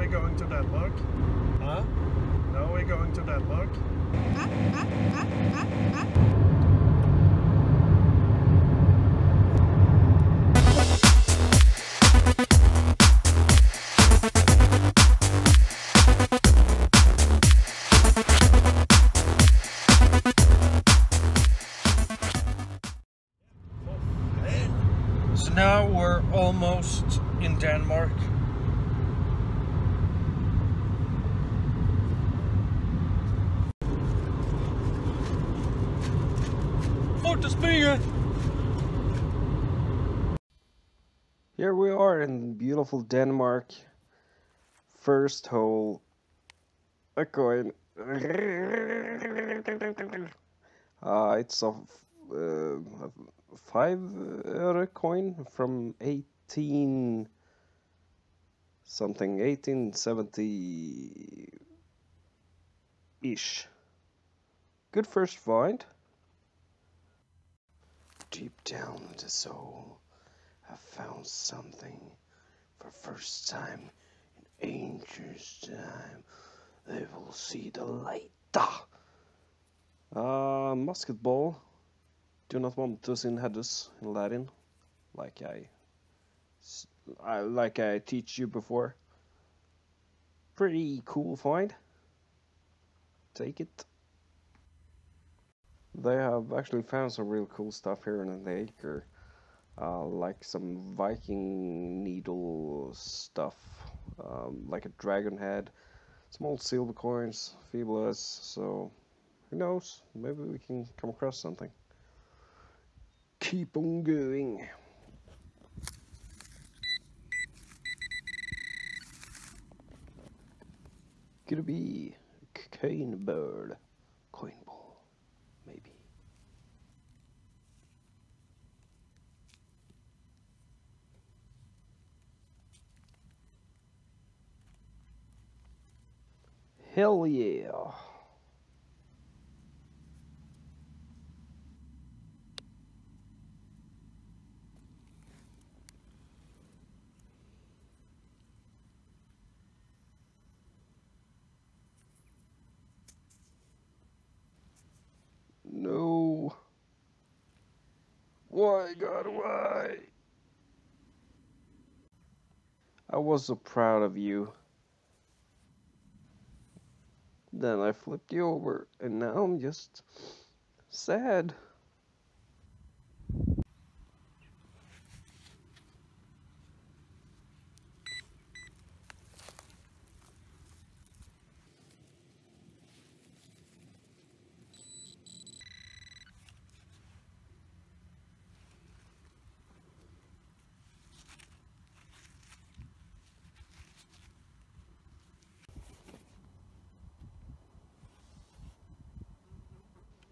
we're going to Denmark. Huh? Now we're going to Denmark. So now we're almost in Denmark. Springa! Here we are in beautiful Denmark. First hole. A coin. Uh, it's a, uh, a five øre coin from 18 something 1870 ish good first find deep down in the soul i found something for first time in ancient time they will see the light uh musket ball do not want to in headers in Latin, like I, like I teach you before. Pretty cool find. Take it. They have actually found some real cool stuff here in the acre, uh, like some Viking needle stuff, um, like a dragon head, some old silver coins, fibulas. So, who knows? Maybe we can come across something keep on going. Could be a coin bird, coin ball, maybe. Hell yeah. No. Why, God, why? I was so proud of you. Then I flipped you over, and now I'm just sad.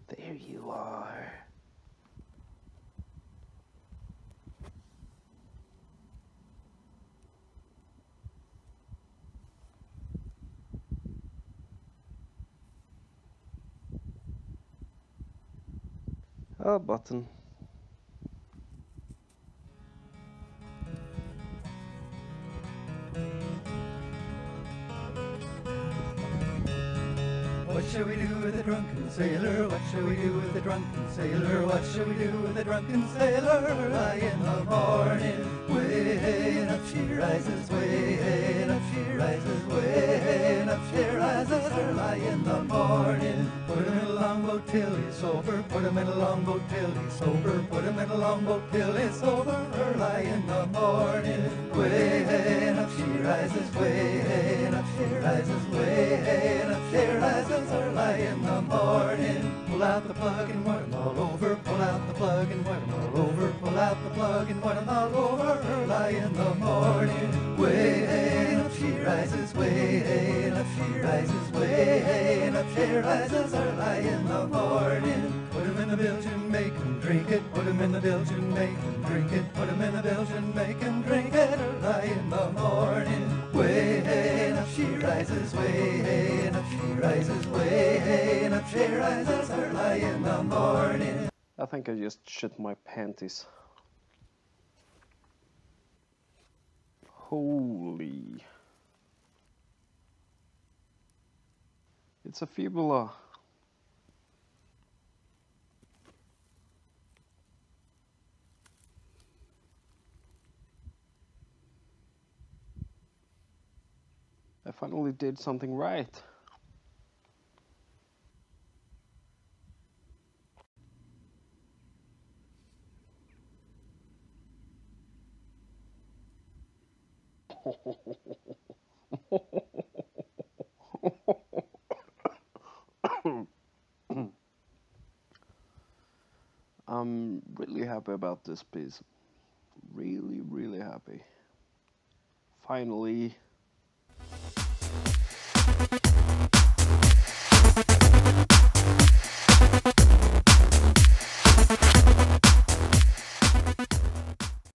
There you are. A button. Shall we do with a drunken sailor? What shall we do with a drunken sailor? What shall we do with a drunken sailor? Early in the morning, way up she rises, way up she rises, way up she rises. Early in the morning, put him in a longboat till he's sober. Put him in a longboat till he's sober. Put him in a longboat till he's sober. Early in the morning, way up she rises, way up she rises, way the plug and wet 'em all over. Pull out the plug and wet 'em all over. Pull out the plug and wet 'em all over. Early in the morning, way up she rises, way up she rises, way up she rises. Early in the morning, put 'em in the bilge and make 'em drink it. Put 'em in the bilge and make 'em drink it. Put 'em in the bilge and make 'em drink she rises. Early in the morning. I think I just shit my panties. Holy. It's a fibula. I finally did something right. I'm really happy about this piece. Really, really happy. Finally,